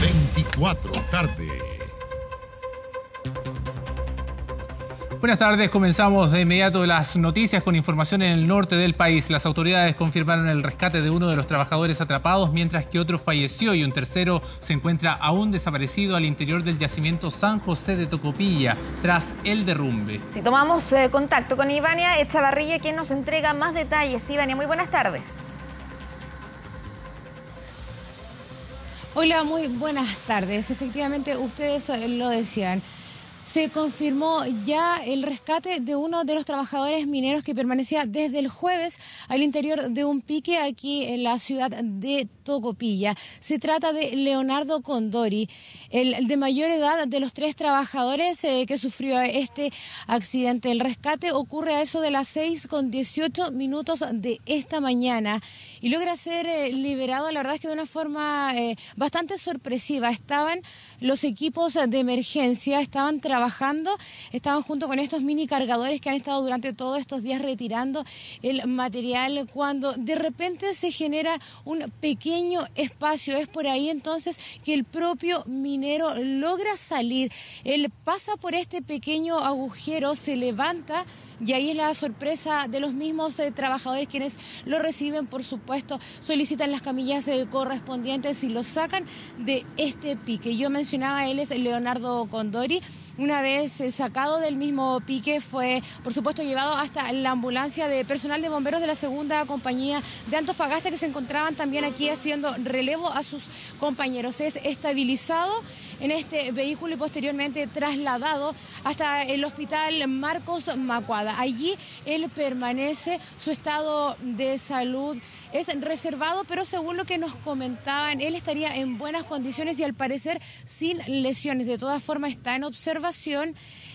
24 tarde. Buenas tardes, comenzamos de inmediato las noticias con información en el norte del país. Las autoridades confirmaron el rescate de uno de los trabajadores atrapados, mientras que otro falleció y un tercero se encuentra aún desaparecido al interior del yacimiento San José de Tocopilla, tras el derrumbe. Si tomamos eh, contacto con Ivania Echavarría, quien nos entrega más detalles. Ivania, muy buenas tardes. Hola, muy buenas tardes. Efectivamente, ustedes eh, lo decían. Se confirmó ya el rescate de uno de los trabajadores mineros que permanecía desde el jueves al interior de un pique aquí en la ciudad de Tocopilla. Se trata de Leonardo Condori, el de mayor edad de los tres trabajadores eh, que sufrió este accidente. El rescate ocurre a eso de las 6 con 18 minutos de esta mañana y logra ser eh, liberado, la verdad es que de una forma eh, bastante sorpresiva. Estaban los equipos de emergencia, estaban trabajando, estaban junto con estos mini cargadores que han estado durante todos estos días retirando el material cuando de repente se genera un pequeño espacio. Es por ahí entonces que el propio minero logra salir. Él pasa por este pequeño agujero, se levanta y ahí es la sorpresa de los mismos eh, trabajadores quienes lo reciben, por supuesto, solicitan las camillas eh, correspondientes y lo sacan de este pique. Yo mencionaba, él es Leonardo Condori. Una vez sacado del mismo pique, fue por supuesto llevado hasta la ambulancia de personal de bomberos de la segunda compañía de Antofagasta que se encontraban también aquí haciendo relevo a sus compañeros. Es estabilizado en este vehículo y posteriormente trasladado hasta el hospital Marcos Macuada. Allí él permanece, su estado de salud es reservado, pero según lo que nos comentaban, él estaría en buenas condiciones y al parecer sin lesiones. De todas formas está en observación.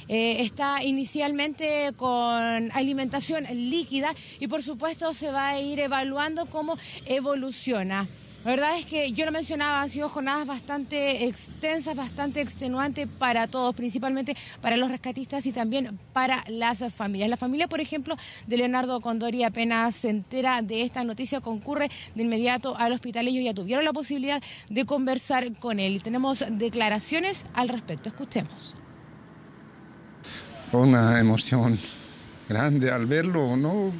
Eh, está inicialmente con alimentación líquida y por supuesto se va a ir evaluando cómo evoluciona. La verdad es que yo lo mencionaba, han sido jornadas bastante extensas, bastante extenuantes para todos, principalmente para los rescatistas y también para las familias. La familia, por ejemplo, de Leonardo Condori apenas se entera de esta noticia, concurre de inmediato al hospital. Ellos ya tuvieron la posibilidad de conversar con él. Tenemos declaraciones al respecto. Escuchemos. Una emoción grande al verlo, ¿no?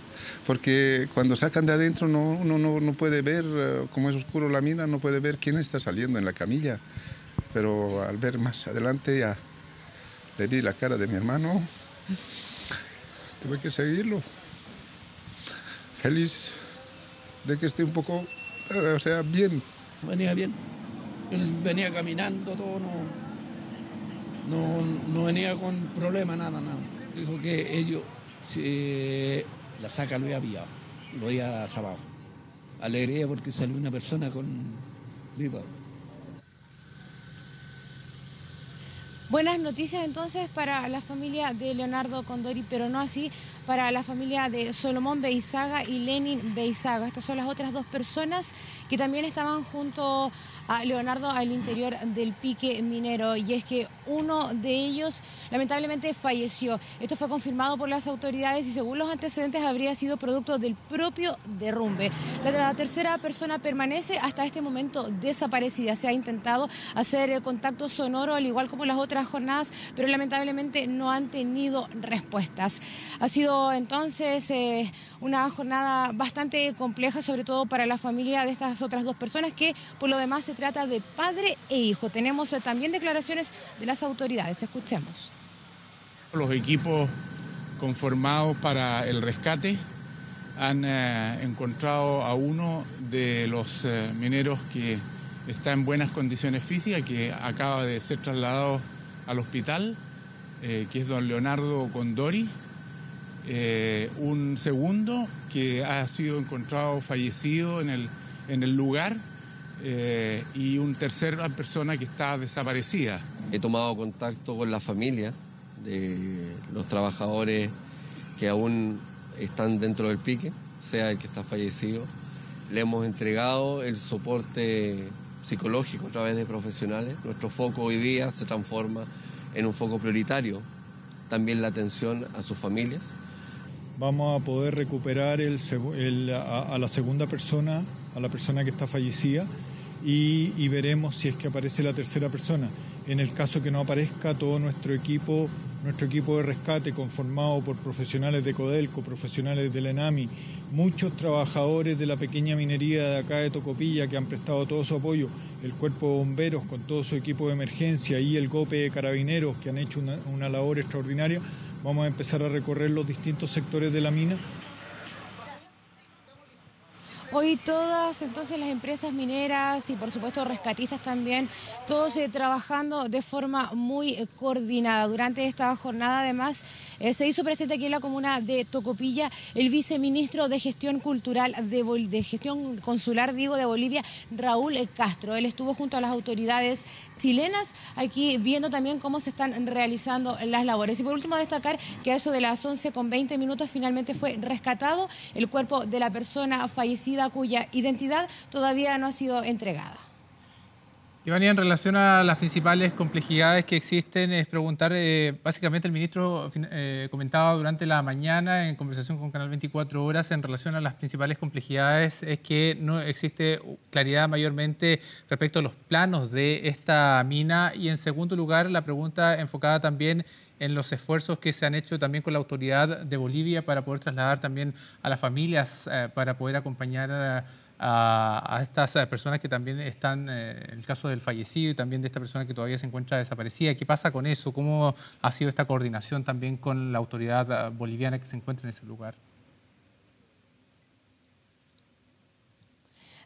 porque cuando sacan de adentro no, uno no, puede ver, eh, como es oscuro la mina, no puede ver quién está saliendo en la camilla. Pero al ver más adelante ya le vi la cara de mi hermano, tuve que seguirlo. Feliz de que esté un poco, eh, o sea, bien. Venía bien. Él venía caminando, todo, no, no, no venía con problema, nada, nada. Dijo que ellos, si la saca lo había lo había sábado. Alegría porque salió una persona con viva. Buenas noticias entonces para la familia de Leonardo Condori, pero no así para la familia de Solomón Beizaga y Lenin Beizaga. Estas son las otras dos personas que también estaban junto a Leonardo al interior del pique minero y es que uno de ellos lamentablemente falleció. Esto fue confirmado por las autoridades y según los antecedentes habría sido producto del propio derrumbe. La, tercera persona permanece hasta este momento desaparecida. Se ha intentado hacer contacto sonoro al igual como las otras jornadas, pero lamentablemente no han tenido respuestas. Ha sido entonces eh, una jornada bastante compleja, sobre todo para la familia de estas otras dos personas que por lo demás se trata de padre e hijo. Tenemos eh, también declaraciones de las autoridades. Escuchemos. Los equipos conformados para el rescate han eh, encontrado a uno de los mineros que está en buenas condiciones físicas, que acaba de ser trasladado al hospital, que es don Leonardo Condori, eh, un segundo que ha sido encontrado fallecido en el, en el lugar eh, y un tercera persona que está desaparecida. He tomado contacto con la familia de los trabajadores que aún están dentro del pique, sea el que está fallecido. Le hemos entregado el soporte psicológico a través de profesionales. Nuestro foco hoy día se transforma en un foco prioritario, también la atención a sus familias vamos a poder recuperar el, a, la segunda persona, a la persona que está fallecida, y, y veremos si es que aparece la tercera persona. En el caso que no aparezca, todo nuestro equipo nuestro equipo de rescate conformado por profesionales de Codelco, profesionales del ENAMI, muchos trabajadores de la pequeña minería de acá de Tocopilla que han prestado todo su apoyo, el cuerpo de bomberos con todo su equipo de emergencia y el GOPE de carabineros que han hecho una labor extraordinaria, vamos a empezar a recorrer los distintos sectores de la mina Hoy todas entonces las empresas mineras y por supuesto rescatistas también, todos eh, trabajando de forma muy eh, coordinada. Durante esta jornada además eh, se hizo presente aquí en la comuna de Tocopilla el viceministro de Gestión Cultural de, de Gestión Consular, digo, de Bolivia, Raúl Castro. Él estuvo junto a las autoridades chilenas aquí viendo también cómo se están realizando las labores. Y por último destacar que a eso de las 11 con 20 minutos finalmente fue rescatado el cuerpo de la persona fallecida cuya identidad todavía no ha sido entregada. Ivania, en relación a las principales complejidades que existen, es preguntar, eh, básicamente el ministro eh, comentaba durante la mañana en conversación con Canal 24 Horas en relación a las principales complejidades, es que no existe claridad mayormente respecto a los planos de esta mina y en segundo lugar la pregunta enfocada también en los esfuerzos que se han hecho también con la autoridad de Bolivia para poder trasladar también a las familias, eh, para poder acompañar a, estas eh, personas que también están, eh, en el caso del fallecido y también de esta persona que todavía se encuentra desaparecida. ¿Qué pasa con eso? ¿Cómo ha sido esta coordinación también con la autoridad boliviana que se encuentra en ese lugar?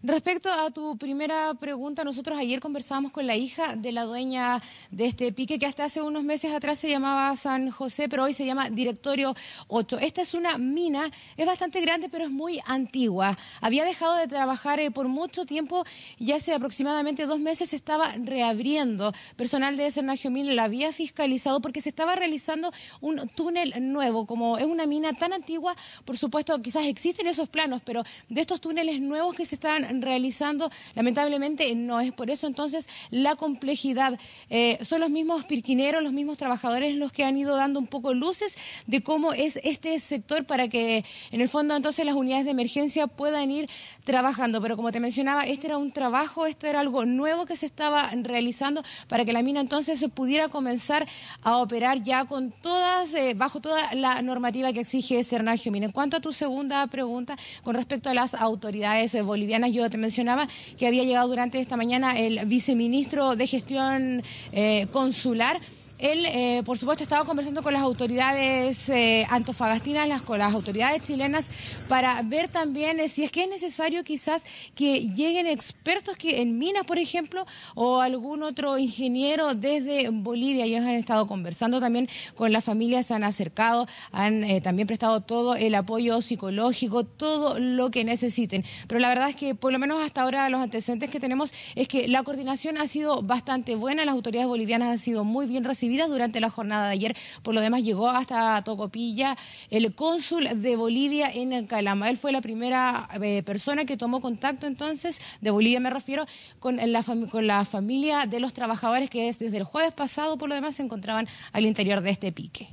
Respecto a tu primera pregunta, nosotros ayer conversábamos con la hija de la dueña de este pique que hasta hace unos meses atrás se llamaba San José, pero hoy se llama Directorio 8. Esta es una mina, es bastante grande, pero es muy antigua. Había dejado de trabajar eh, por mucho tiempo y hace aproximadamente dos meses se estaba reabriendo. Personal de Cernagio Mina la había fiscalizado porque se estaba realizando un túnel nuevo. Como es una mina tan antigua, por supuesto, quizás existen esos planos, pero de estos túneles nuevos que se están realizando, lamentablemente no es por eso entonces la complejidad. Eh, son los mismos pirquineros, los mismos trabajadores los que han ido dando un poco luces de cómo es este sector para que en el fondo entonces las unidades de emergencia puedan ir trabajando. Pero como te mencionaba, este era un trabajo, esto era algo nuevo que se estaba realizando para que la mina entonces se pudiera comenzar a operar ya con todas, eh, bajo toda la normativa que exige Cernagio Mina. En cuanto a tu segunda pregunta con respecto a las autoridades eh, bolivianas, te mencionaba que había llegado durante esta mañana el viceministro de Gestión eh, Consular. Él, eh, por supuesto, estaba conversando con las autoridades eh, antofagastinas, las, con las autoridades chilenas, para ver también eh, si es que es necesario quizás que lleguen expertos que en minas, por ejemplo, o algún otro ingeniero desde Bolivia. Ellos han estado conversando también con las familias, se han acercado, han también prestado todo el apoyo psicológico, todo lo que necesiten. Pero la verdad es que, por lo menos hasta ahora, los antecedentes que tenemos es que la coordinación ha sido bastante buena, las autoridades bolivianas han sido muy bien recibidas durante la jornada de ayer. Por lo demás, llegó hasta Tocopilla el cónsul de Bolivia en Calama. Él fue la primera eh, persona que tomó contacto entonces, de Bolivia me refiero, con la, con la familia de los trabajadores que desde el jueves pasado, por lo demás, se encontraban al interior de este pique.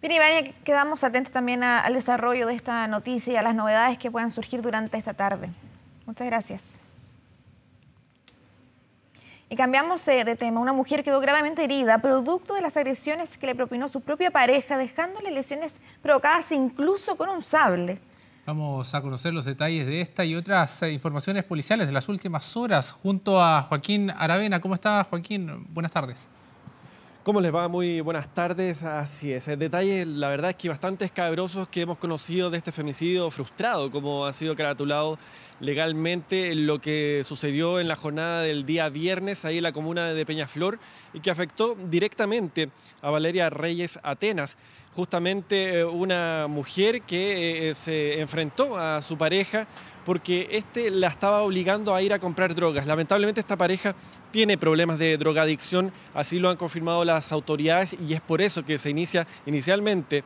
Bien, Ivania, quedamos atentos también al desarrollo de esta noticia y a las novedades que puedan surgir durante esta tarde. Muchas gracias. Y cambiamos de tema. Una mujer quedó gravemente herida producto de las agresiones que le propinó su propia pareja, dejándole lesiones provocadas incluso con un sable. Vamos a conocer los detalles de esta y otras eh, informaciones policiales de las últimas horas junto a Joaquín Aravena. ¿Cómo está Joaquín? Buenas tardes. ¿Cómo les va? Muy buenas tardes. Así es. El detalle, la verdad es que bastante escabrosos que hemos conocido de este femicidio frustrado, como ha sido caratulado legalmente lo que sucedió en la jornada del día viernes ahí en la comuna de Peñaflor y que afectó directamente a Valeria Reyes Atenas, justamente eh, una mujer que eh, se enfrentó a su pareja porque este la estaba obligando a ir a comprar drogas. Lamentablemente esta pareja tiene problemas de drogadicción, así lo han confirmado las autoridades y es por eso que se inicia inicialmente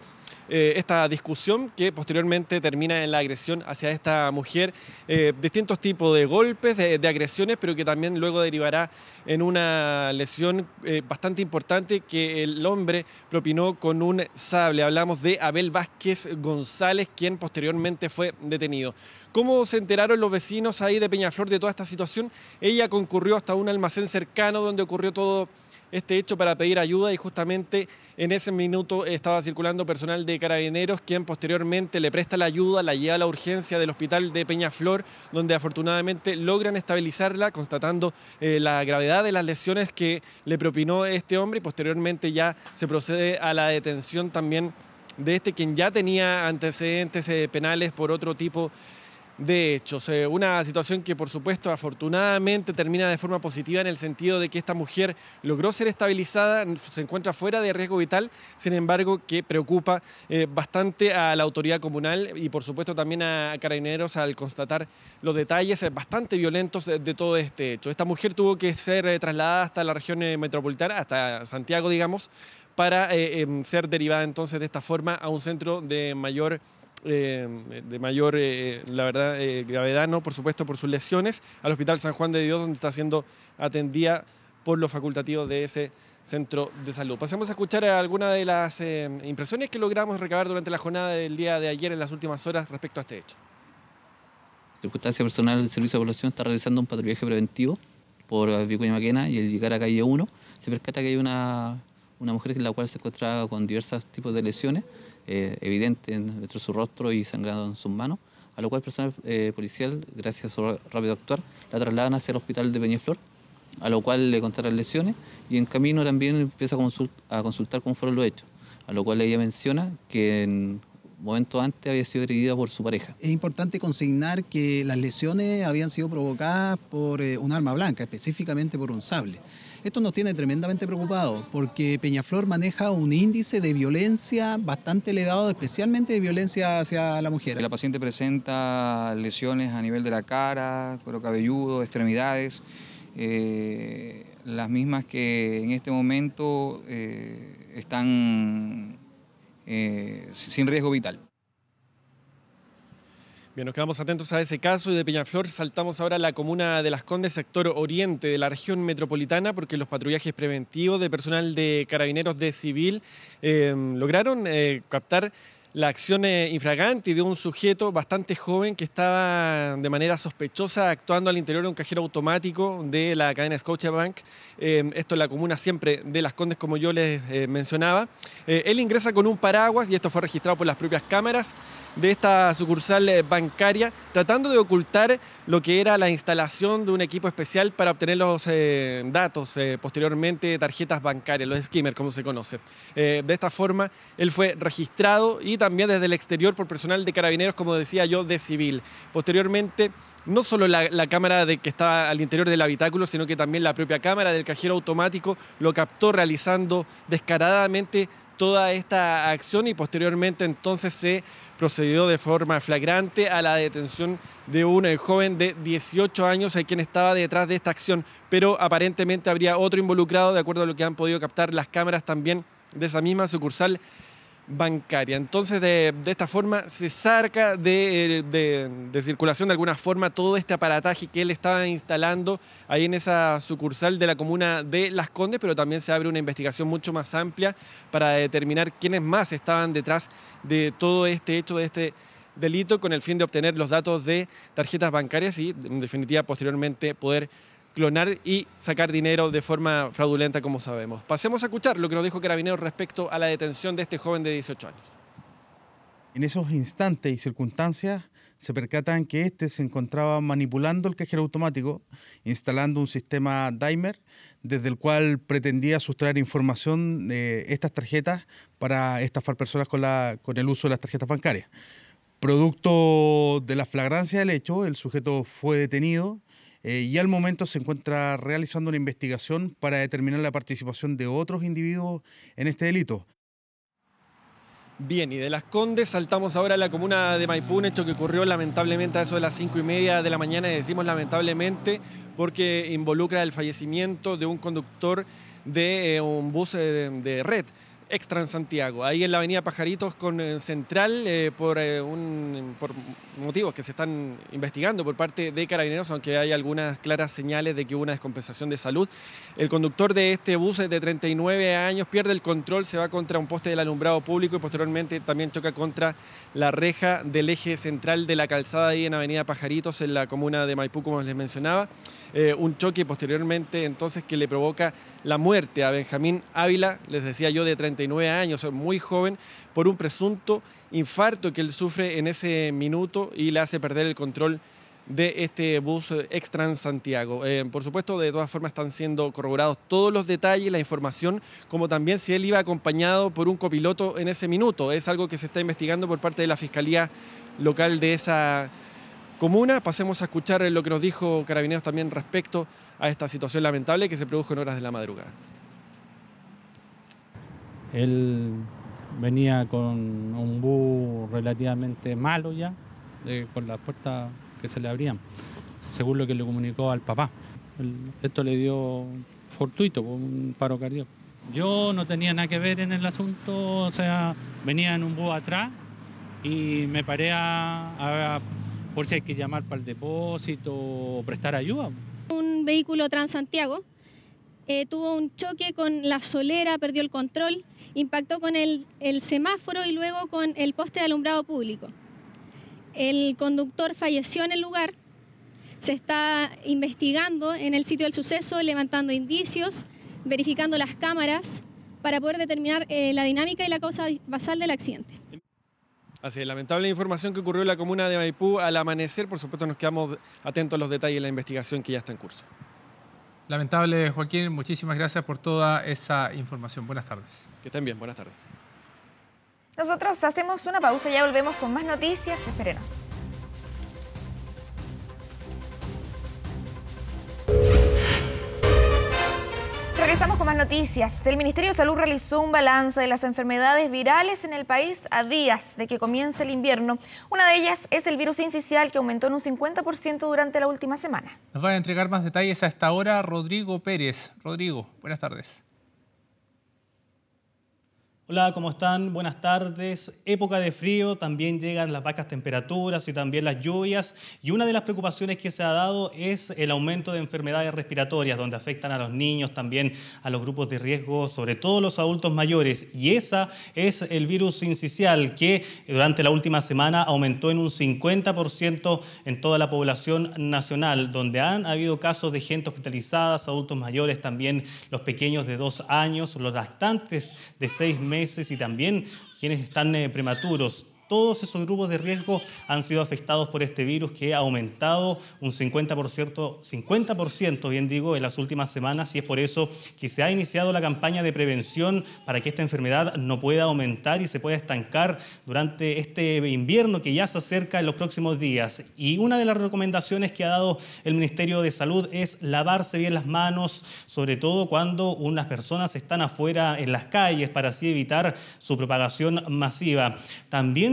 eh, esta discusión que posteriormente termina en la agresión hacia esta mujer. Eh, distintos tipos de golpes, de, agresiones, pero que también luego derivará en una lesión eh, bastante importante que el hombre propinó con un sable. Hablamos de Abel Vázquez González, quien posteriormente fue detenido. ¿Cómo se enteraron los vecinos ahí de Peñaflor de toda esta situación? Ella concurrió hasta un almacén cercano donde ocurrió todo este hecho para pedir ayuda y justamente en ese minuto estaba circulando personal de carabineros quien posteriormente le presta la ayuda, la lleva a la urgencia del hospital de Peñaflor, donde afortunadamente logran estabilizarla, constatando eh, la gravedad de las lesiones que le propinó este hombre y posteriormente ya se procede a la detención también de este quien ya tenía antecedentes eh, penales por otro tipo de hechos. una situación que por supuesto afortunadamente termina de forma positiva en el sentido de que esta mujer logró ser estabilizada, se encuentra fuera de riesgo vital, sin embargo que preocupa eh, bastante a la autoridad comunal y por supuesto también a carabineros al constatar los detalles eh, bastante violentos de, todo este hecho. Esta mujer tuvo que ser eh, trasladada hasta la región metropolitana, hasta Santiago digamos, para em, ser derivada entonces de esta forma a un centro de mayor eh, de mayor, eh, la verdad, eh, gravedad, por supuesto, por sus lesiones, al Hospital San Juan de Dios, donde está siendo atendida por los facultativos de ese centro de salud. Pasemos a escuchar algunas de las impresiones que logramos recabar durante la jornada del día de ayer en las últimas horas respecto a este hecho. Circunstancia personal del Servicio de Evaluación está realizando un patrullaje preventivo por Vicuña Maquena y al llegar a calle 1 se percata que hay una, una mujer en la cual se encuentra con diversos tipos de lesiones eh, evidente en su rostro y sangrado en sus manos, a lo cual el personal eh, policial, gracias a su rápido actuar, la trasladan hacia el hospital de Peñaflor, a lo cual le contaron lesiones y en camino también empieza a, consultar cómo fueron los hechos, a lo cual ella menciona que en momento antes había sido agredida por su pareja. Es importante consignar que las lesiones habían sido provocadas por eh, un arma blanca, específicamente por un sable. Esto nos tiene tremendamente preocupados porque Peñaflor maneja un índice de violencia bastante elevado, especialmente de violencia hacia la mujer. La paciente presenta lesiones a nivel de la cara, cuero cabelludo, extremidades, eh, las mismas que en este momento eh, están eh, sin riesgo vital. Bien, nos quedamos atentos a ese caso y de Peñaflor saltamos ahora a la comuna de Las Condes, sector oriente de la región metropolitana, porque los patrullajes preventivos de personal de carabineros de civil eh, lograron eh, captar la acción eh, infragante de un sujeto bastante joven que estaba de manera sospechosa actuando al interior de un cajero automático de la cadena Scotiabank. Eh, esto en la comuna siempre de Las Condes, como yo les eh, mencionaba. él ingresa con un paraguas y esto fue registrado por las propias cámaras de esta sucursal bancaria, tratando de ocultar lo que era la instalación de un equipo especial para obtener los datos posteriormente tarjetas bancarias, los skimmers, como se conoce. de esta forma, él fue registrado y también desde el exterior por personal de carabineros, como decía yo, de civil. Posteriormente, no solo la, cámara de, que estaba al interior del habitáculo, sino que también la propia cámara del cajero automático lo captó realizando descaradamente toda esta acción y posteriormente entonces se procedió de forma flagrante a la detención de un eh, joven de 18 años, a quien estaba detrás de esta acción, pero aparentemente habría otro involucrado, de acuerdo a lo que han podido captar las cámaras también de esa misma sucursal bancaria. Entonces, de, esta forma se saca de, de, circulación de alguna forma todo este aparataje que él estaba instalando ahí en esa sucursal de la comuna de Las Condes, pero también se abre una investigación mucho más amplia para determinar quiénes más estaban detrás de todo este hecho, de este delito, con el fin de obtener los datos de tarjetas bancarias y, en definitiva, posteriormente poder clonar y sacar dinero de forma fraudulenta, como sabemos. Pasemos a escuchar lo que nos dijo Carabineros respecto a la detención de este joven de 18 años. En esos instantes y circunstancias se percatan que este se encontraba manipulando el cajero automático, instalando un sistema Dimer, desde el cual pretendía sustraer información de estas tarjetas para estafar personas con, la, con el uso de las tarjetas bancarias. Producto de la flagrancia del hecho, el sujeto fue detenido eh, y al momento se encuentra realizando una investigación para determinar la participación de otros individuos en este delito. Bien, y de Las Condes saltamos ahora a la comuna de Maipú, un hecho que ocurrió lamentablemente a eso de las cinco y media de la mañana, y decimos lamentablemente porque involucra el fallecimiento de un conductor de eh, un bus eh, de red extra en Santiago, ahí en la avenida Pajaritos con eh, Central, eh, por, eh, un, por motivos que se están investigando por parte de carabineros, aunque hay algunas claras señales de que hubo una descompensación de salud. El conductor de este bus de 39 años pierde el control, se va contra un poste del alumbrado público y posteriormente también choca contra la reja del eje central de la calzada ahí en avenida Pajaritos, en la comuna de Maipú, como les mencionaba. Un choque posteriormente entonces que le provoca la muerte a Benjamín Ávila, les decía yo, de 39 años, muy joven, por un presunto infarto que él sufre en ese minuto y le hace perder el control de este bus Extrans Santiago. Eh, por supuesto, de todas formas están siendo corroborados todos los detalles, la información, como también si él iba acompañado por un copiloto en ese minuto. Es algo que se está investigando por parte de la Fiscalía Local de esa comuna. Pasemos a escuchar lo que nos dijo Carabineros también respecto a esta situación lamentable que se produjo en horas de la madrugada. Él venía con un bus relativamente malo ya, con las puertas que se le abrían, según lo que le comunicó al papá. esto le dio fortuito, un paro cardíaco. Yo no tenía nada que ver en el asunto, o sea, venía en un bus atrás y me paré a, a por si hay que llamar para el depósito o prestar ayuda. Un vehículo Transantiago eh, tuvo un choque con la solera, perdió el control, impactó con el, semáforo y luego con el poste de alumbrado público. El conductor falleció en el lugar, se está investigando en el sitio del suceso, levantando indicios, verificando las cámaras para poder determinar eh, la dinámica y la causa basal del accidente. Así es, lamentable información que ocurrió en la comuna de Maipú al amanecer. Por supuesto, nos quedamos atentos a los detalles de la investigación que ya está en curso. Lamentable, Joaquín. Muchísimas gracias por toda esa información. Buenas tardes. Que estén bien. Buenas tardes. Nosotros hacemos una pausa y ya volvemos con más noticias. Espérenos. Regresamos con más noticias. El Ministerio de Salud realizó un balance de las enfermedades virales en el país a días de que comience el invierno. Una de ellas es el virus incisional que aumentó en un 50% durante la última semana. Nos va a entregar más detalles a esta hora Rodrigo Pérez. Rodrigo, buenas tardes. Hola, ¿cómo están? Buenas tardes. Época de frío, también llegan las bajas temperaturas y también las lluvias. Y una de las preocupaciones que se ha dado es el aumento de enfermedades respiratorias, donde afectan a los niños, también a los grupos de riesgo, sobre todo los adultos mayores. Y esa es el virus sincicial, que durante la última semana aumentó en un 50% en toda la población nacional, donde han habido casos de gente hospitalizada, adultos mayores, también los pequeños de dos años, los lactantes de seis meses y también quienes están eh, prematuros todos esos grupos de riesgo han sido afectados por este virus que ha aumentado un 50%, 50% bien digo, en las últimas semanas y es por eso que se ha iniciado la campaña de prevención para que esta enfermedad no pueda aumentar y se pueda estancar durante este invierno que ya se acerca en los próximos días. Y una de las recomendaciones que ha dado el Ministerio de Salud es lavarse bien las manos, sobre todo cuando unas personas están afuera en las calles para así evitar su propagación masiva.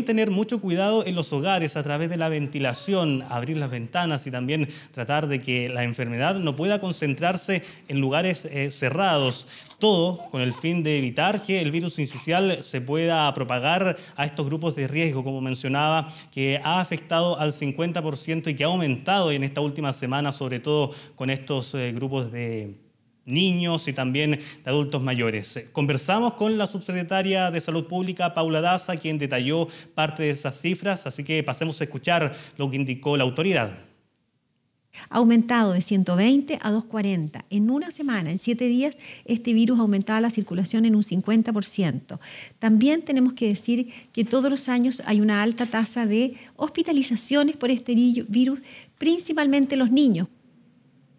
Tener mucho cuidado en los hogares a través de la ventilación, abrir las ventanas y también tratar de que la enfermedad no pueda concentrarse en lugares eh, cerrados. Todo con el fin de evitar que el virus incisional se pueda propagar a estos grupos de riesgo, como mencionaba, que ha afectado al 50% y que ha aumentado en esta última semana, sobre todo con estos eh, grupos de niños y también de adultos mayores. Conversamos con la subsecretaria de Salud Pública, Paula Daza, quien detalló parte de esas cifras, así que pasemos a escuchar lo que indicó la autoridad. Ha aumentado de 120 a 240. En una semana, en siete días, este virus aumentaba la circulación en un 50%. También tenemos que decir que todos los años hay una alta tasa de hospitalizaciones por este virus, principalmente los niños.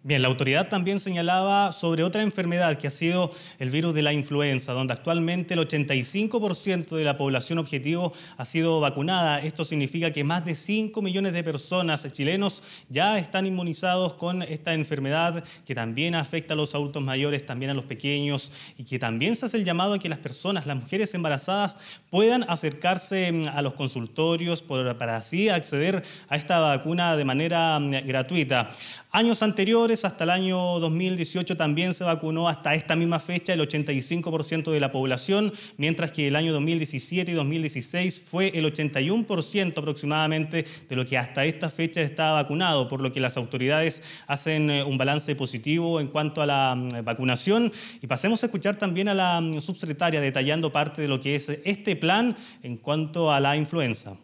Bien, la autoridad también señalaba sobre otra enfermedad que ha sido el virus de la influenza, donde actualmente el 85% de la población objetivo ha sido vacunada. Esto significa que más de 5 millones de personas chilenos ya están inmunizados con esta enfermedad que también afecta a los adultos mayores, también a los pequeños y que también se hace el llamado a que las personas, las mujeres embarazadas, puedan acercarse mm, a los consultorios para así acceder a esta vacuna de manera mm, gratuita. Años anteriores, hasta el año 2018, también se vacunó hasta esta misma fecha el 85% de la población, mientras que el año 2017 y 2016 fue el 81% aproximadamente de lo que hasta esta fecha estaba vacunado, por lo que las autoridades hacen eh, un balance positivo en cuanto a la mm, vacunación. Y pasemos a escuchar también a la mm, subsecretaria detallando parte de lo que es este plan en cuanto a la influenza.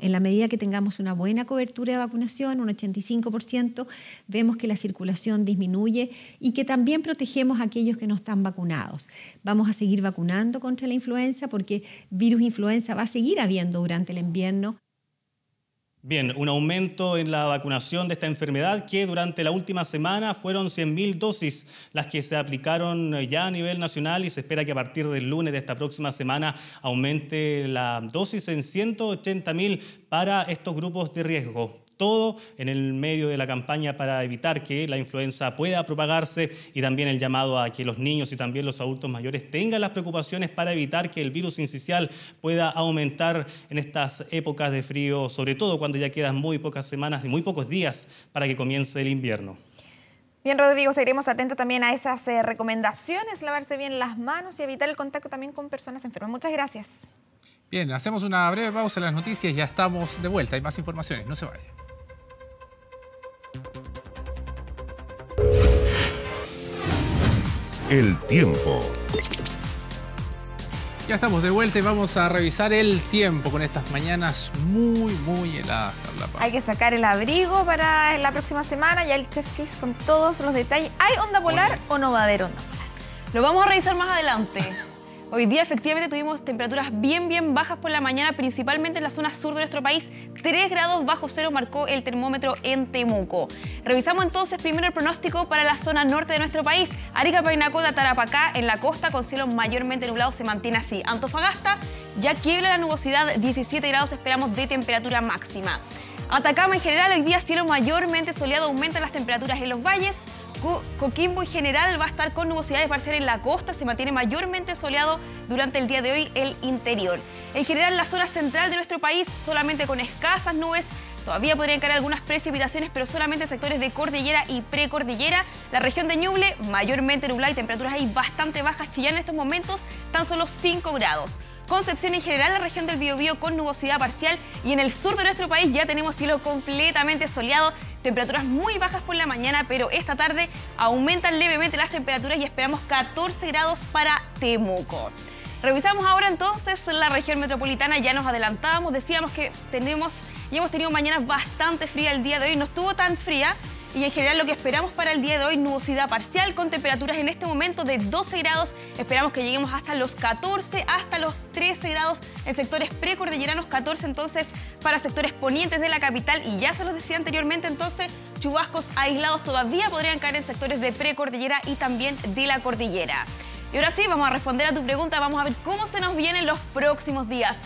En la medida que tengamos una buena cobertura de vacunación, un 85%, vemos que la circulación disminuye y que también protegemos a aquellos que no están vacunados. Vamos a seguir vacunando contra la influenza porque virus influenza va a seguir habiendo durante el invierno. Bien, un aumento en la vacunación de esta enfermedad que durante la última semana fueron 100.000 dosis las que se aplicaron eh, ya a nivel nacional y se espera que a partir del lunes de esta próxima semana aumente la dosis en 180.000 para estos grupos de riesgo todo en el medio de la campaña para evitar que la influenza pueda propagarse y también el llamado a que los niños y también los adultos mayores tengan las preocupaciones para evitar que el virus incisional pueda aumentar en estas épocas de frío, sobre todo cuando ya quedan muy pocas semanas y muy pocos días para que comience el invierno. Bien, Rodrigo, seguiremos atentos también a esas eh, recomendaciones, lavarse bien las manos y evitar el contacto también con personas enfermas. Muchas gracias. Bien, hacemos una breve pausa en las noticias, ya estamos de vuelta, hay más informaciones, no se vayan. El tiempo. Ya estamos de vuelta y vamos a revisar el tiempo con estas mañanas muy, muy heladas. Hay que sacar el abrigo para la próxima semana, ya el Chef Kiss con todos los detalles. ¿Hay onda polar o no va a haber onda polar? Lo vamos a revisar más adelante. Hoy día efectivamente tuvimos temperaturas bien, bien bajas por la mañana, principalmente en la zona sur de nuestro país. 3 grados bajo cero marcó el termómetro en Temuco. Revisamos entonces primero el pronóstico para la zona norte de nuestro país. Arica, Painacota, Tarapacá, en la costa con cielo mayormente nublado se mantiene así. Antofagasta ya quiebra la nubosidad, 17 grados esperamos de temperatura máxima. Atacama en general, hoy día cielo mayormente soleado, aumentan las temperaturas en los valles. Coquimbo en general va a estar con nubosidades parciales en la costa, se mantiene mayormente soleado durante el día de hoy el interior. En general la zona central de nuestro país solamente con escasas nubes, Todavía podrían caer algunas precipitaciones, pero solamente en sectores de cordillera y precordillera. La región de Ñuble, mayormente nublada y temperaturas ahí bastante bajas. Chillán en estos momentos, tan solo 5 grados. Concepción en general, la región del Biobío con nubosidad parcial y en el sur de nuestro país ya tenemos cielo completamente soleado, temperaturas muy bajas por la mañana, pero esta tarde aumentan levemente las temperaturas y esperamos 14 grados para Temuco. Revisamos ahora entonces la región metropolitana, ya nos adelantábamos, decíamos que tenemos y hemos tenido mañanas bastante fría el día de hoy, no estuvo tan fría, y en general lo que esperamos para el día de hoy, nubosidad parcial con temperaturas en este momento de 12 grados. Esperamos que lleguemos hasta los 14, hasta los 13 grados en sectores precordilleranos, 14 entonces para sectores ponientes de la capital. Y ya se los decía anteriormente, entonces chubascos aislados todavía podrían caer en sectores de precordillera y también de la cordillera. Y ahora sí, vamos a responder a tu pregunta, vamos a ver cómo se nos vienen los próximos días.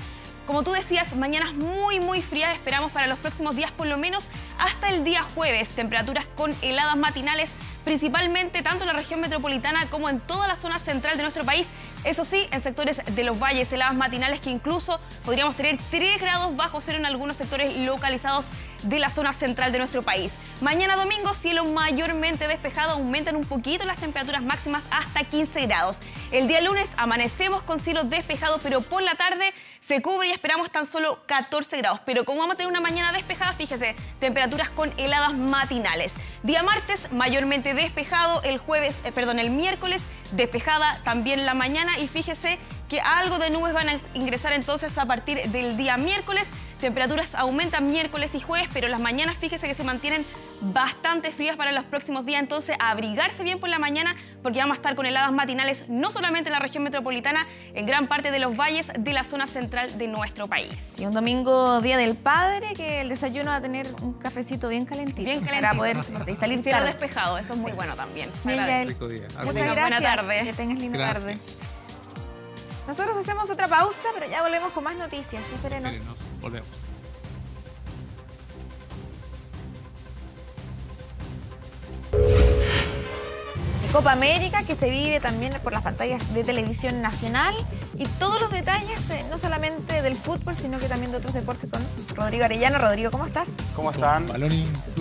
Como tú decías, mañanas muy muy frías esperamos para los próximos días por lo menos hasta el día jueves. Temperaturas con heladas matinales principalmente tanto en la región metropolitana como en toda la zona central de nuestro país. Eso sí, en sectores de los valles, heladas matinales que incluso podríamos tener 3 grados bajo cero en algunos sectores localizados de la zona central de nuestro país. Mañana domingo, cielo mayormente despejado, aumentan un poquito las temperaturas máximas hasta 15 grados. El día lunes amanecemos con cielo despejado, pero por la tarde se cubre y esperamos tan solo 14 grados. Pero como vamos a tener una mañana despejada, fíjese, temperaturas con heladas matinales. Día martes, mayormente despejado, el jueves, eh, perdón, el miércoles, despejada también la mañana y fíjese que algo de nubes van a ingresar entonces a partir del día miércoles. Temperaturas aumentan miércoles y jueves, pero las mañanas fíjese que se mantienen bastante frías para los próximos días, entonces abrigarse bien por la mañana porque vamos a estar con heladas matinales no solamente en la región metropolitana, en gran parte de los valles de la zona central de nuestro país. Y un domingo, Día del Padre, que el desayuno va a tener un cafecito bien calentito. Bien calentito. Para poder y salir Cielo despejado, eso es muy bueno también. Bien. Muchas gracias. Buena tarde. Que tengas linda Gracias. tarde. Nosotros hacemos otra pausa, pero ya volvemos con más noticias. Espérenos. Espérenos, volvemos. Copa América que se vive también por las pantallas de televisión nacional y todos los detalles, eh, no solamente del fútbol, sino que también de otros deportes con Rodrigo Arellano. Rodrigo, ¿cómo estás? ¿Cómo están? Balón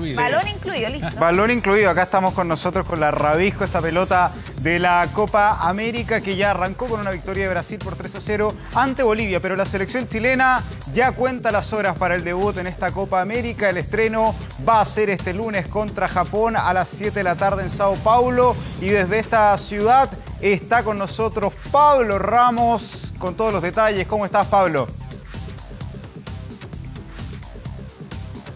incluido. Balón incluido, listo. Balón incluido. Acá estamos con nosotros con la Rabisco, esta pelota de la Copa América que ya arrancó con una victoria de Brasil por 3 a 0 ante Bolivia. Pero la selección chilena ya cuenta las horas para el debut en esta Copa América. El estreno va a ser este lunes contra Japón a las 7 de la tarde en Sao Paulo. Y desde esta ciudad está con nosotros Pablo Ramos con todos los detalles. ¿Cómo estás, Pablo?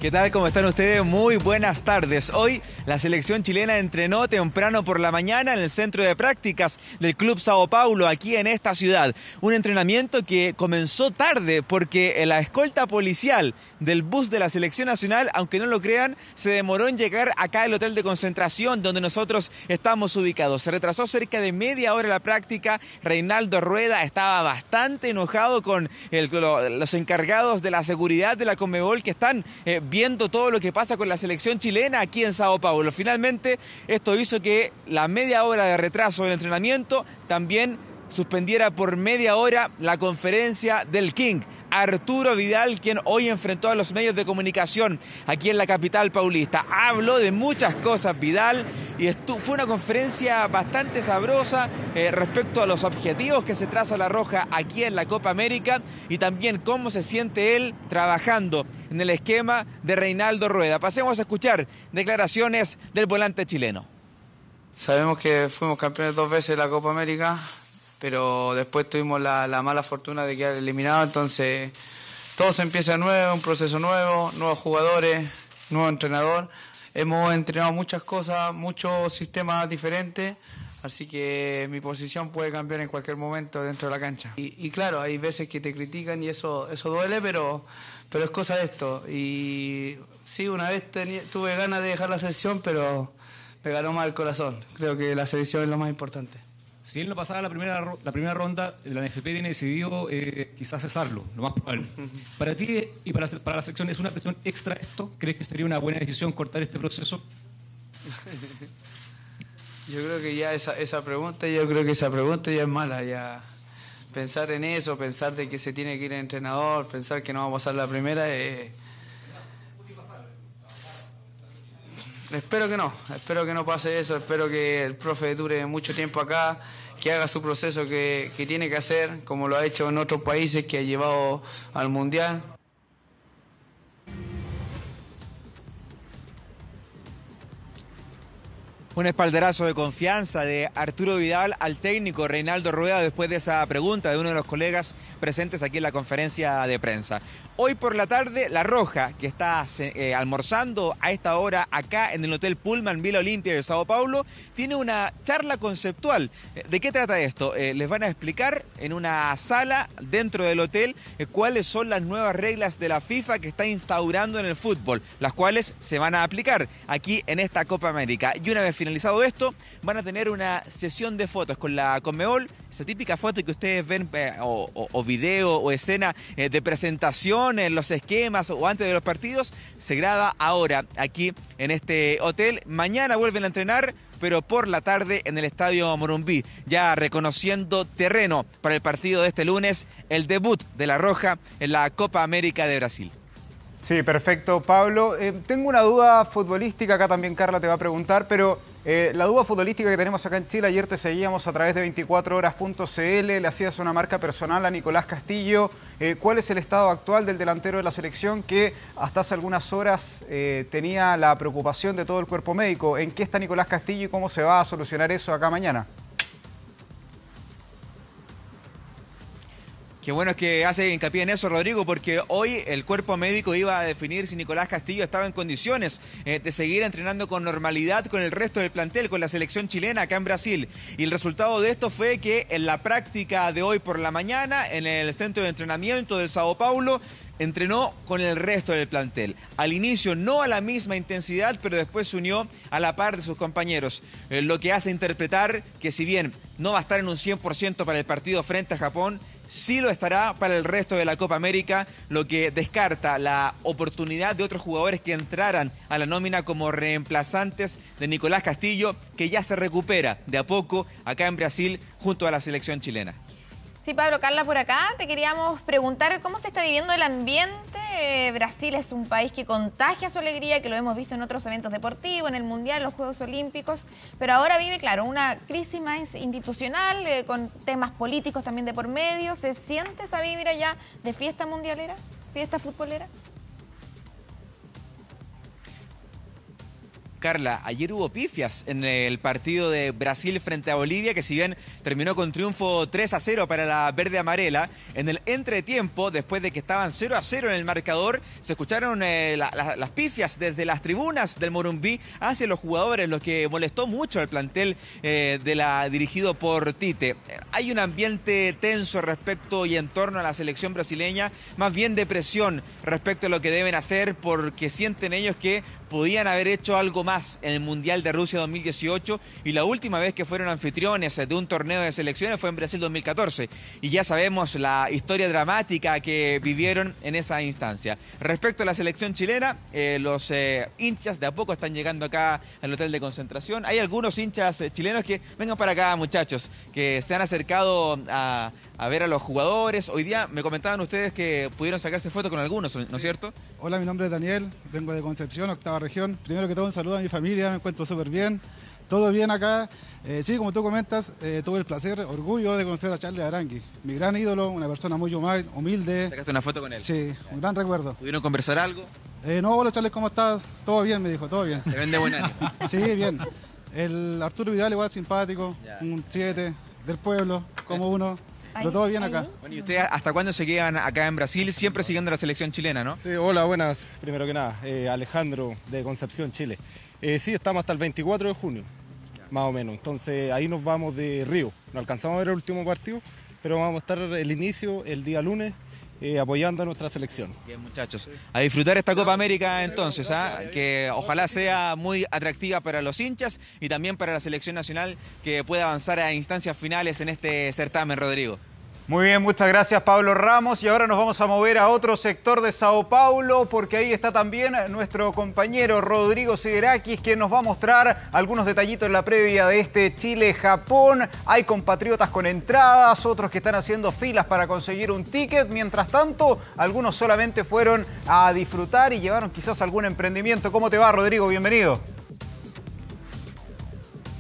¿Qué tal? ¿Cómo están ustedes? Muy buenas tardes. Hoy la selección chilena entrenó temprano por la mañana en el centro de prácticas del Club Sao Paulo, aquí en esta ciudad. Un entrenamiento que comenzó tarde porque la escolta policial del bus de la selección nacional, aunque no lo crean, se demoró en llegar acá al hotel de concentración donde nosotros estamos ubicados. Se retrasó cerca de media hora la práctica. Reinaldo Rueda estaba bastante enojado con los encargados de la seguridad de la Comebol que están eh, viendo todo lo que pasa con la selección chilena aquí en Sao Paulo. Finalmente, esto hizo que la media hora de retraso del entrenamiento también suspendiera por media hora la conferencia del King. Arturo Vidal, quien hoy enfrentó a los medios de comunicación aquí en la capital paulista. Habló de muchas cosas Vidal y fue una conferencia bastante sabrosa eh, respecto a los objetivos que se traza la Roja aquí en la Copa América y también cómo se siente él trabajando en el esquema de Reinaldo Rueda. Pasemos a escuchar declaraciones del volante chileno. Sabemos que fuimos campeones dos veces de la Copa América, pero después tuvimos la, mala fortuna de quedar eliminado, entonces todo se empieza nuevo, un proceso nuevo, nuevos jugadores, nuevo entrenador. Hemos entrenado muchas cosas, muchos sistemas diferentes, así que mi posición puede cambiar en cualquier momento dentro de la cancha. Y, claro, hay veces que te critican y eso, eso duele, pero, pero es cosa de esto. Y sí, una vez tuve ganas de dejar la selección, pero me ganó mal el corazón. Creo que la selección es lo más importante. Si él no pasaba la primera, la primera ronda, la NFP tiene decidido eh, quizás cesarlo, lo más probable. Para ti y para, para la selección, ¿es una presión extra esto? ¿Crees que sería una buena decisión cortar este proceso? yo creo que ya esa, esa pregunta, yo creo que esa pregunta ya es mala, ya pensar en eso, pensar de que se tiene que ir el entrenador, pensar que no va a pasar la primera, eh, Espero que no, espero que no pase eso, espero que el profe dure mucho tiempo acá, que haga su proceso que, que tiene que hacer, como lo ha hecho en otros países que ha llevado al Mundial. Un espalderazo de confianza de Arturo Vidal al técnico Reinaldo Rueda después de esa pregunta de uno de los colegas presentes aquí en la conferencia de prensa. Hoy por la tarde, La Roja, que está eh, almorzando a esta hora acá en el Hotel Pullman Vila Olimpia de Sao Paulo, tiene una charla conceptual. Eh, ¿De qué trata esto? Eh, les van a explicar en una sala dentro del hotel cuáles son las nuevas reglas de la FIFA que está instaurando en el fútbol, las cuales se van a aplicar aquí en esta Copa América. Y una vez finalizado esto, van a tener una sesión de fotos con la Conmebol, esa típica foto que ustedes ven o, o video o escena de presentación los esquemas o antes de los partidos, se graba ahora aquí en este hotel. Mañana vuelven a entrenar, pero por la tarde en el Estadio Morumbí, ya reconociendo terreno para el partido de este lunes, el debut de La Roja en la Copa América de Brasil. Sí, perfecto, Pablo. Eh, tengo una duda futbolística, acá también Carla te va a preguntar, pero eh, la duda futbolística que tenemos acá en Chile, ayer te seguíamos a través de 24horas.cl, le hacías una marca personal a Nicolás Castillo. Eh, ¿Cuál es el estado actual del delantero de la selección que hasta hace algunas horas tenía la preocupación de todo el cuerpo médico? ¿En qué está Nicolás Castillo y cómo se va a solucionar eso acá mañana? Qué bueno es que hace hincapié en eso, Rodrigo, porque hoy el cuerpo médico iba a definir si Nicolás Castillo estaba en condiciones eh, de seguir entrenando con normalidad con el resto del plantel, con la selección chilena acá en Brasil. Y el resultado de esto fue que en la práctica de hoy por la mañana, en el centro de entrenamiento del Sao Paulo, entrenó con el resto del plantel. Al inicio no a la misma intensidad, pero después se unió a la par de sus compañeros, eh, lo que hace interpretar que si bien no va a estar en un 100% para el partido frente a Japón, sí lo estará para el resto de la Copa América, lo que descarta la oportunidad de otros jugadores que entraran a la nómina como reemplazantes de Nicolás Castillo, que ya se recupera de a poco acá en Brasil junto a la selección chilena. Sí, Pablo, Carla por acá. Te queríamos preguntar cómo se está viviendo el ambiente. Brasil es un país que contagia su alegría, que lo hemos visto en otros eventos deportivos, en el Mundial, los Juegos Olímpicos, pero ahora vive, claro, una crisis más institucional, eh, con temas políticos también de por medio. ¿Se siente esa vibra ya de fiesta mundialera, fiesta futbolera? Carla, ayer hubo pifias en el partido de Brasil frente a Bolivia, que si bien terminó con triunfo 3 a 0 para la verde amarela, en el entretiempo, después de que estaban 0 a 0 en el marcador, se escucharon eh, las pifias desde las tribunas del Morumbí hacia los jugadores, lo que molestó mucho al plantel eh, de la, dirigido por Tite. Hay un ambiente tenso respecto y en torno a la selección brasileña, más bien de presión respecto a lo que deben hacer, porque sienten ellos que podían haber hecho algo más en el Mundial de Rusia 2018 y la última vez que fueron anfitriones de un torneo de selecciones fue en Brasil 2014 y ya sabemos la historia dramática que vivieron en esa instancia. Respecto a la selección chilena, eh, los eh, hinchas de a poco están llegando acá al hotel de concentración. Hay algunos hinchas eh, chilenos que vengan para acá muchachos, que se han acercado a a ver a los jugadores. Hoy día me comentaban ustedes que pudieron sacarse fotos con algunos, ¿no es cierto? Hola, mi nombre es Daniel, vengo de Concepción, octava región. Primero que todo, un saludo a mi familia, me encuentro súper bien. Todo bien acá. Eh, sí, como tú comentas, eh, tuve el placer, orgullo de conocer a Charlie Arangui, mi gran ídolo, una persona muy humilde. ¿Sacaste una foto con él? Sí, un gran recuerdo. ¿Pudieron conversar algo? Eh, no, hola Charlie, ¿cómo estás? Todo bien, me dijo, todo bien. Se vende buena. sí, bien. El Arturo Vidal igual simpático, un 7 del pueblo, como uno. Pero todo bien acá. Bueno, ¿y ustedes hasta cuándo se quedan acá en Brasil, siempre siguiendo la selección chilena, no? Sí, hola, buenas. Primero que nada, eh, Alejandro de Concepción, Chile. Eh, sí, estamos hasta el 24 de junio, más o menos. Entonces ahí nos vamos de Río. No alcanzamos a ver el último partido, pero vamos a estar el inicio el día lunes eh, apoyando a nuestra selección. Bien, muchachos. A disfrutar esta Copa América entonces, ¿ah? que ojalá sea muy atractiva para los hinchas y también para la selección nacional que pueda avanzar a instancias finales en este certamen, Rodrigo. Muy bien, muchas gracias Pablo Ramos. Y ahora nos vamos a mover a otro sector de Sao Paulo, porque ahí está también nuestro compañero Rodrigo Siderakis, quien nos va a mostrar algunos detallitos en la previa de este Chile-Japón. Hay compatriotas con entradas, otros que están haciendo filas para conseguir un ticket. Mientras tanto, algunos solamente fueron a disfrutar y llevaron quizás algún emprendimiento. ¿Cómo te va, Rodrigo? Bienvenido.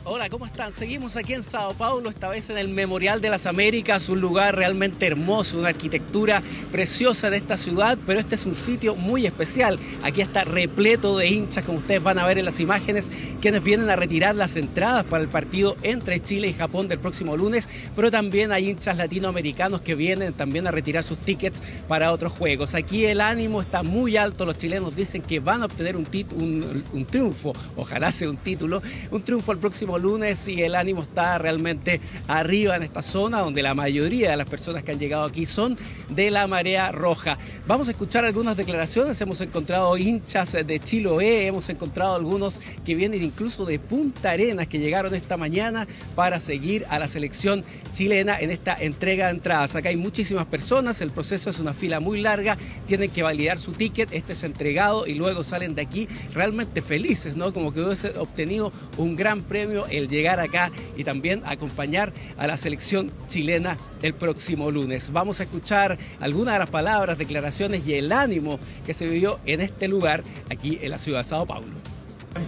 Hola, ¿cómo están? Seguimos aquí en Sao Paulo, esta vez en el Memorial de las Américas, un lugar realmente hermoso, una arquitectura preciosa de esta ciudad, pero este es un sitio muy especial. Aquí está repleto de hinchas, como ustedes van a ver en las imágenes, quienes vienen a retirar las entradas para el partido entre Chile y Japón del próximo lunes, pero también hay hinchas latinoamericanos que vienen también a retirar sus tickets para otros juegos. Aquí el ánimo está muy alto, los chilenos dicen que van a obtener un, un, un triunfo, ojalá sea un título, un triunfo el próximo lunes y el ánimo está realmente arriba en esta zona donde la mayoría de las personas que han llegado aquí son de la marea roja. Vamos a escuchar algunas declaraciones, hemos encontrado hinchas de Chiloé, hemos encontrado algunos que vienen incluso de Punta Arenas que llegaron esta mañana para seguir a la selección chilena en esta entrega de entradas. Acá hay muchísimas personas, el proceso es una fila muy larga, tienen que validar su ticket, este es entregado y luego salen de aquí realmente felices, ¿no? Como que hubiese obtenido un gran premio el llegar acá y también acompañar a la selección chilena el próximo lunes. Vamos a escuchar algunas de las palabras, declaraciones y el ánimo que se vivió en este lugar aquí en la ciudad de Sao Paulo.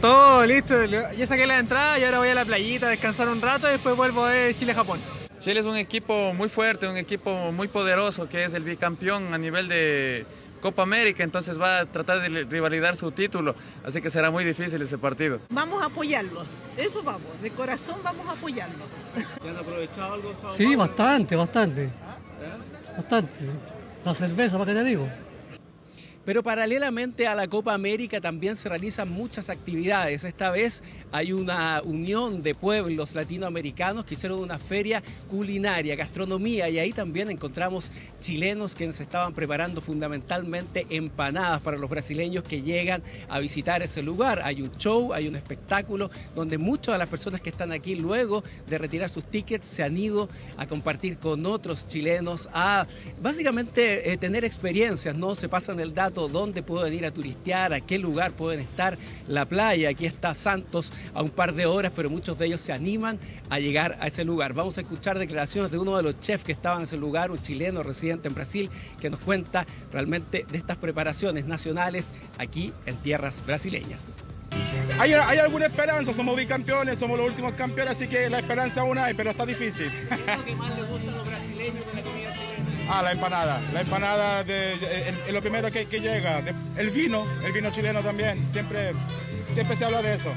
Todo listo, ya saqué la entrada y ahora voy a la playita a descansar un rato y después vuelvo a ver Chile-Japón. Chile es un equipo muy fuerte, un equipo muy poderoso que es el bicampeón a nivel de Copa América, entonces va a tratar de rivalidar su título, así que será muy difícil ese partido. Vamos a apoyarlos, eso vamos, de corazón vamos a apoyarlos. ¿Ya han aprovechado algo? Sí, bastante, bastante. Bastante. La cerveza, ¿para qué te digo? Pero paralelamente a la Copa América también se realizan muchas actividades. Esta vez hay una unión de pueblos latinoamericanos que hicieron una feria culinaria, gastronomía, y ahí también encontramos chilenos que se estaban preparando fundamentalmente empanadas para los brasileños que llegan a visitar ese lugar. Hay un show, hay un espectáculo donde muchas de las personas que están aquí luego de retirar sus tickets se han ido a compartir con otros chilenos, a básicamente eh, tener experiencias, ¿no? Se pasan el dato dato dónde pueden ir a turistear, a qué lugar pueden estar, la playa. Aquí está Santos a un par de horas, pero muchos de ellos se animan a llegar a ese lugar. Vamos a escuchar declaraciones de uno de los chefs que estaban en ese lugar, un chileno residente en Brasil, que nos cuenta realmente de estas preparaciones nacionales aquí en tierras brasileñas. Hay, hay, alguna esperanza, somos bicampeones, somos los últimos campeones, así que la esperanza aún hay, pero está difícil. ¿Qué es lo que más le gusta a los Ah, la empanada. La empanada es lo primero que, que, llega. El vino, el vino chileno también. Siempre, siempre se habla de eso.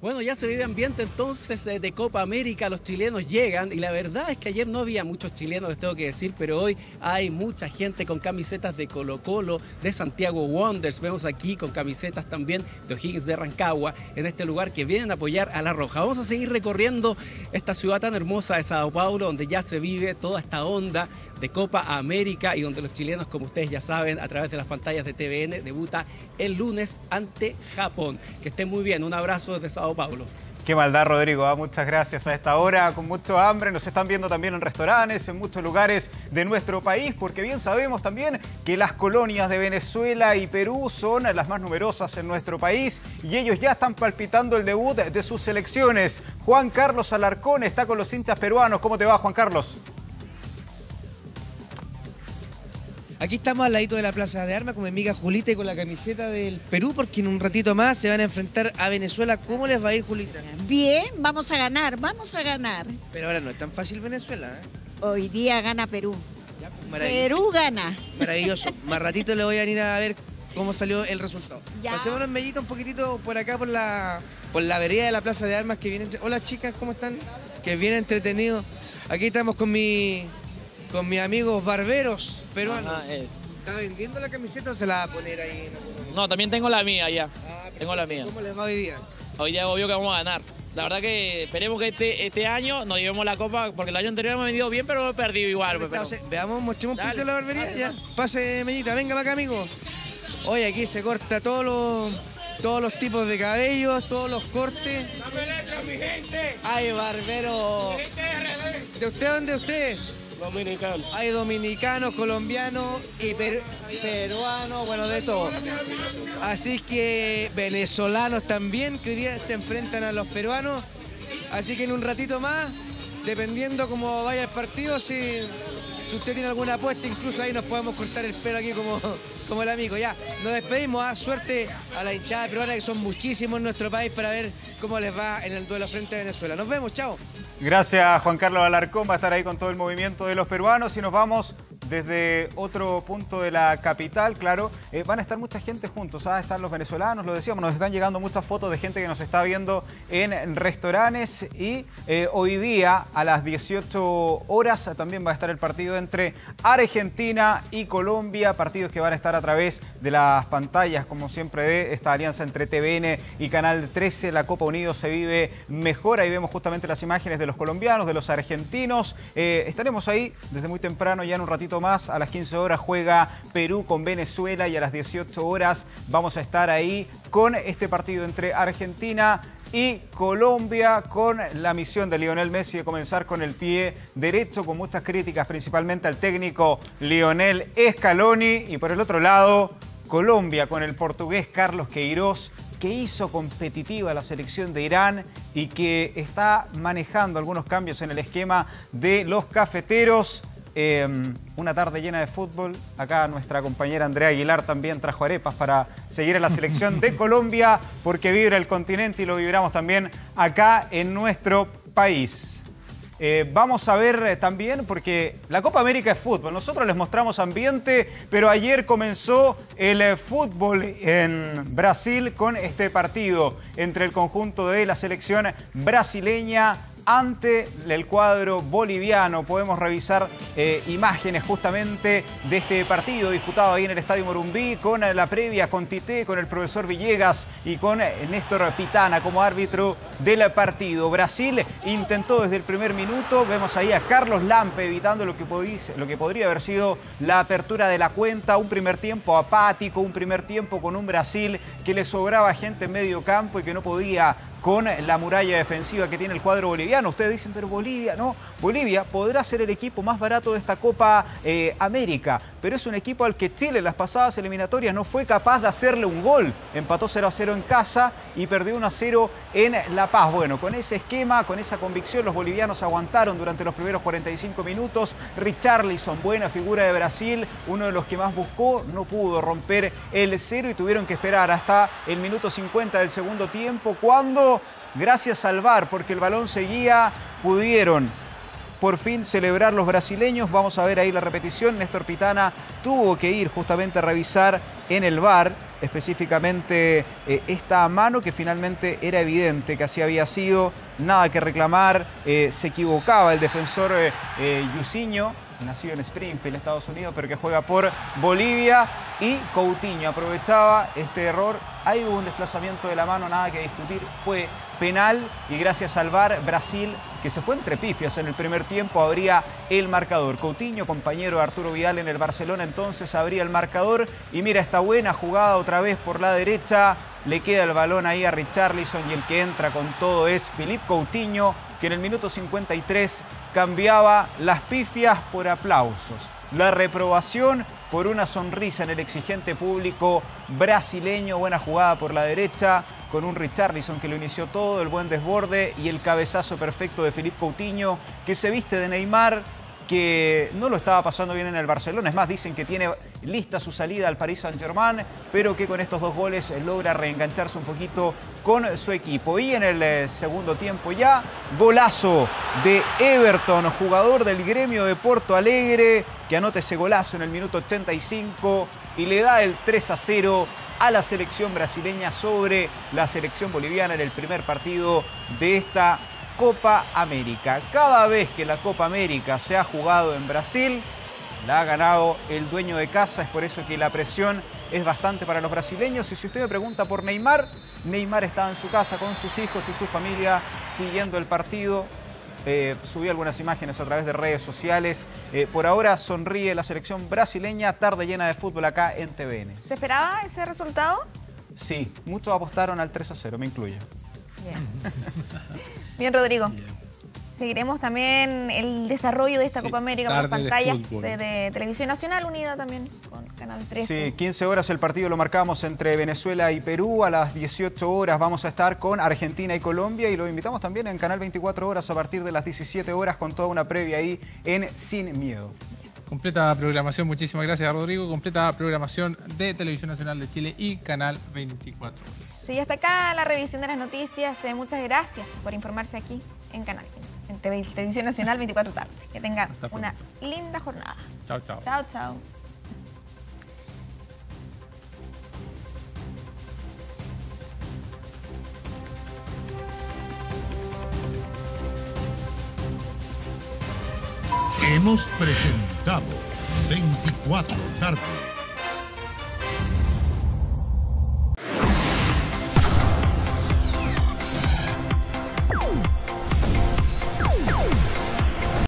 Bueno, ya se vive ambiente entonces de Copa América, los chilenos llegan y la verdad es que ayer no había muchos chilenos, les tengo que decir, pero hoy hay mucha gente con camisetas de Colo Colo, de Santiago Wonders, vemos aquí con camisetas también de O'Higgins de Rancagua, en este lugar que vienen a apoyar a La Roja. Vamos a seguir recorriendo esta ciudad tan hermosa de Sao Paulo, donde ya se vive toda esta onda de Copa América y donde los chilenos, como ustedes ya saben, a través de las pantallas de TVN, debuta el lunes ante Japón. Que estén muy bien, un abrazo desde Sao Paulo. Qué maldad, Rodrigo. ¿ah? Muchas gracias a esta hora, con mucho hambre. Nos están viendo también en restaurantes, en muchos lugares de nuestro país, porque bien sabemos también que las colonias de Venezuela y Perú son las más numerosas en nuestro país y ellos ya están palpitando el debut de sus selecciones. Juan Carlos Alarcón está con los hinchas peruanos. ¿Cómo te va, Juan Carlos? Aquí estamos al ladito de la Plaza de Armas con mi amiga Julita y con la camiseta del Perú porque en un ratito más se van a enfrentar a Venezuela. ¿Cómo les va a ir, Julita? Bien, vamos a ganar, vamos a ganar. Pero ahora no es tan fácil Venezuela, ¿eh? Hoy día gana Perú. pues, Perú gana. Maravilloso. más ratito le voy a venir a ver cómo salió el resultado. Ya. Pasémonos mellito un poquitito por acá por la por la vereda de la Plaza de Armas que viene entre... Hola chicas, ¿cómo están? Que viene entretenido. Aquí estamos con mi con mis amigos barberos peruanos. Ajá, es. ¿Está vendiendo la camiseta o se la va a poner ahí? en? No, también tengo la mía ya. tengo la mía. ¿Cómo les va hoy día? Hoy día obvio que vamos a ganar. La verdad que esperemos que este, este año nos llevemos la copa, porque el año anterior hemos vendido bien, pero hemos perdido igual. pues, pero- Entonces, veamos, mostremos un poquito la barbería. dale, ya. dale. Pase, Mellita, venga para acá, amigo. Hoy aquí se corta todos los, todos los tipos de cabellos, todos los cortes. Ay, barbero. ¿De usted dónde usted? Dominicano. Hay dominicanos, colombianos y per- peruanos, bueno, de todo. Así que venezolanos también, que hoy día se enfrentan a los peruanos. Así que en un ratito más, dependiendo cómo vaya el partido, si, si usted tiene alguna apuesta, incluso ahí nos podemos cortar el pelo aquí como, como el amigo. Ya, nos despedimos. ¿ah? Suerte a la hinchada peruana, que son muchísimos en nuestro país, para ver cómo les va en el duelo frente a Venezuela. Nos vemos, chao. Gracias Juan Carlos Alarcón, va a estar ahí con todo el movimiento de los peruanos y nos vamos desde otro punto de la capital, claro, eh, van a estar mucha gente juntos, ¿ah? están los venezolanos, lo decíamos, nos están llegando muchas fotos de gente que nos está viendo en restaurantes y eh, hoy día a las 18 horas también va a estar el partido entre Argentina y Colombia, partidos que van a estar a través de las pantallas, como siempre, de esta alianza entre TVN y Canal 13, la Copa Unidos se vive mejor, ahí vemos justamente las imágenes de los colombianos, de los argentinos, Eh, estaremos ahí desde muy temprano, ya en un ratito más, a las 15 horas juega Perú con Venezuela y a las 18 horas vamos a estar ahí con este partido entre Argentina y Colombia con la misión de Lionel Messi de comenzar con el pie derecho, con muchas críticas principalmente al técnico Lionel Scaloni y por el otro lado Colombia con el portugués Carlos Queiroz que hizo competitiva la selección de Irán y que está manejando algunos cambios en el esquema de los cafeteros. Eh, una tarde llena de fútbol. Acá nuestra compañera Andrea Aguilar también trajo arepas para seguir en la selección de Colombia porque vibra el continente y lo vibramos también acá en nuestro país. Eh, vamos a ver eh, también, porque la Copa América es fútbol. Nosotros les mostramos ambiente, pero ayer comenzó el eh, fútbol en Brasil con este partido entre el conjunto de la selección brasileña ante el cuadro boliviano. Podemos revisar eh, imágenes justamente de este partido disputado ahí en el Estadio Morumbí con la previa con Tite, con el profesor Villegas y con eh, Néstor Pitana como árbitro del partido. Brasil intentó desde el primer minuto, vemos ahí a Carlos Lampe evitando lo que, lo que podría haber sido la apertura de la cuenta, un primer tiempo apático, un primer tiempo con un Brasil que le sobraba gente en medio campo y que no podía con la muralla defensiva que tiene el cuadro boliviano. Ustedes dicen, pero Bolivia, no, Bolivia podrá ser el equipo más barato de esta Copa eh, América, pero es un equipo al que Chile en las pasadas eliminatorias no fue capaz de hacerle un gol. Empató 0 a 0 en casa y perdió 1 a 0 en La Paz. Bueno, con ese esquema, con esa convicción, los bolivianos aguantaron durante los primeros 45 minutos. Richarlison, buena figura de Brasil, uno de los que más buscó, no pudo romper el cero y tuvieron que esperar hasta el minuto 50 del segundo tiempo, cuando, gracias al VAR, porque el balón seguía, pudieron por fin celebrar los brasileños. Vamos a ver ahí la repetición. Néstor Pitana tuvo que ir justamente a revisar en el bar específicamente eh, esta mano que finalmente era evidente que así había sido, nada que reclamar, eh, se equivocaba el defensor eh, eh, Yusiño, nacido en Springfield, Estados Unidos, pero que juega por Bolivia y Coutinho aprovechaba este error, ahí hubo un desplazamiento de la mano, nada que discutir, fue penal y gracias al VAR Brasil que se fue entre pifias en el primer tiempo, abría el marcador. Coutinho, compañero de Arturo Vidal en el Barcelona, entonces abría el marcador y mira esta buena jugada otra vez por la derecha, le queda el balón ahí a Richarlison y el que entra con todo es Philippe Coutinho, que en el minuto 53 cambiaba las pifias por aplausos. La reprobación por una sonrisa en el exigente público brasileño, buena jugada por la derecha, con un Richarlison que lo inició todo, el buen desborde y el cabezazo perfecto de Felipe Coutinho, que se viste de Neymar, que no lo estaba pasando bien en el Barcelona. Es más, dicen que tiene lista su salida al Paris Saint-Germain, pero que con estos dos goles logra reengancharse un poquito con su equipo. Y en el eh, segundo tiempo ya, golazo de Everton, jugador del gremio de Porto Alegre, que anota ese golazo en el minuto 85 y le da el 3 a 0 a la selección brasileña sobre la selección boliviana en el primer partido de esta Copa América. Cada vez que la Copa América se ha jugado en Brasil, la ha ganado el dueño de casa, es por eso que la presión es bastante para los brasileños. Y si usted me pregunta por Neymar, Neymar estaba en su casa con sus hijos y su familia siguiendo el partido. Eh, subí algunas imágenes a través de redes sociales. Eh, por ahora sonríe la selección brasileña, tarde llena de fútbol acá en TVN. ¿Se esperaba ese resultado? Sí, muchos apostaron al 3 a 0, me incluyo. Bien. Bien, Rodrigo. Seguiremos también el desarrollo de esta Copa América por de pantallas eh, de Televisión Nacional, unida también con Canal 13. Sí, 15 horas el partido lo marcamos entre Venezuela y Perú. A las 18 horas vamos a estar con Argentina y Colombia y lo invitamos también en Canal 24 horas a partir de las 17 horas con toda una previa ahí en Sin Miedo. Completa programación, muchísimas gracias Rodrigo. Completa programación de Televisión Nacional de Chile y Canal 24. Sí, hasta acá la revisión de las noticias. Eh, muchas gracias por informarse aquí en Canal, en TV Televisión Nacional 24 tarde. Que tenga Hasta pronto. una linda jornada. Chao, chao. Chao, chao. Hemos presentado 24 tarde.